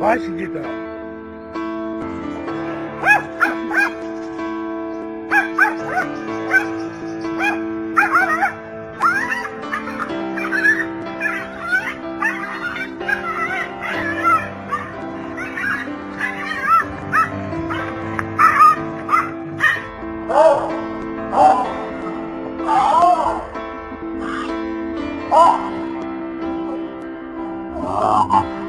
Why should you go? Oh! oh, oh, oh.